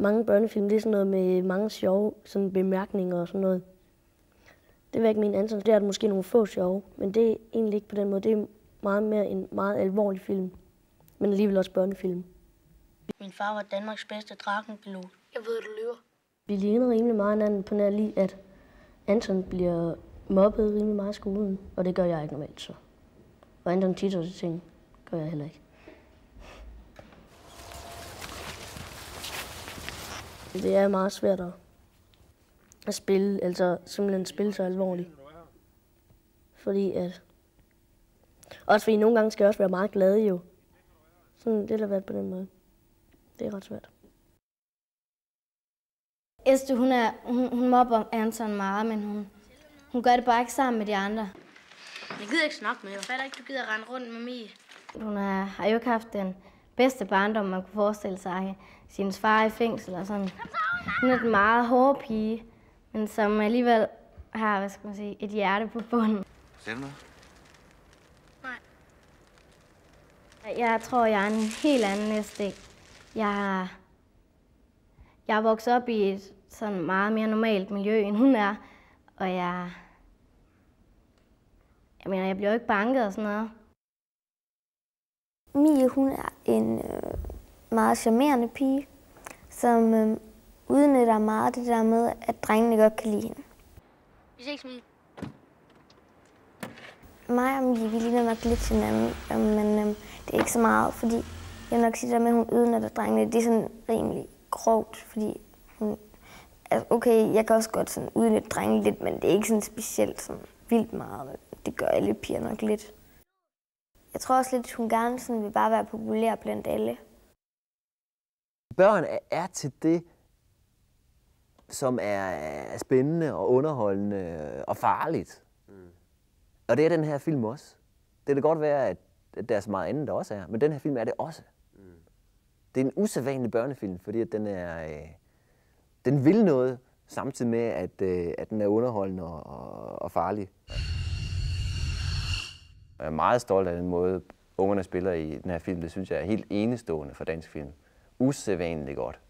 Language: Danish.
mange børnefilm, det er sådan noget med mange sjove sådan bemærkninger og sådan noget. Det jeg ikke mene, Anton. Det er der måske nogle få sjove, men det er egentlig ikke på den måde. Det er meget mere en meget alvorlig film, men alligevel også børnefilm. Min far var Danmarks bedste drakenpilot. Jeg ved, du lyver. Vi ligner rimelig meget hinanden på nær lige, at Anton bliver mobbet rimelig meget i skolen, og det gør jeg ikke normalt så. Og Anton titter til ting, gør jeg heller ikke. Det er meget svært at, spille, altså simpelthen spille så alvorligt. Fordi at... Også fordi nogle gange skal jeg også være meget glad jo. Sådan, det har været på den måde. Det er ret svært. Esther, hun, er, hun, hun mobber Anton meget, men hun, hun gør det bare ikke sammen med de andre. Jeg gider ikke snakke med jer. Fatter ikke, du gider rende rundt med mig. Hun er, har jo ikke haft den bedste barndom, man kunne forestille sig. Sin far i fængsel og sådan. Hun er en meget hård pige, men som alligevel har, hvad skal man sige, et hjerte på bunden. Ser du noget? Jeg tror, jeg er en helt anden næste. Jeg har, jeg er vokset op i et sådan meget mere normalt miljø, end hun er. Og jeg, jeg mener, jeg bliver jo ikke banket og sådan noget. Mie, hun er en øh, meget charmerende pige, som øh, udnytter meget det der med, at drengene godt kan lide hende. Vi ses, Mie. Mig og Mie, vi ligner nok lidt hinanden, øh, men øh, det er ikke så meget, fordi jeg vil nok sige, at med, at hun udnytter drengene, det er sådan rimelig grovt, fordi hun, altså, okay, jeg kan også godt sådan udnytte drengene lidt, men det er ikke sådan specielt sådan vildt meget. Det gør alle piger nok lidt. Jeg tror også lidt, at hun gerne sådan vil bare være populær blandt alle. Børn er- til det, som er, spændende og underholdende og farligt. Mm. Og det er den her film også. Det kan godt være, at der er så meget andet, der også er, men den her film er det også. Mm. Det er en usædvanlig børnefilm, fordi at den er, øh, den vil noget, samtidig med, at, øh, at den er underholdende og, og, og farlig. Jeg er meget stolt af den måde, ungerne spiller i den her film. Det synes jeg er helt enestående for dansk film. Usædvanligt godt.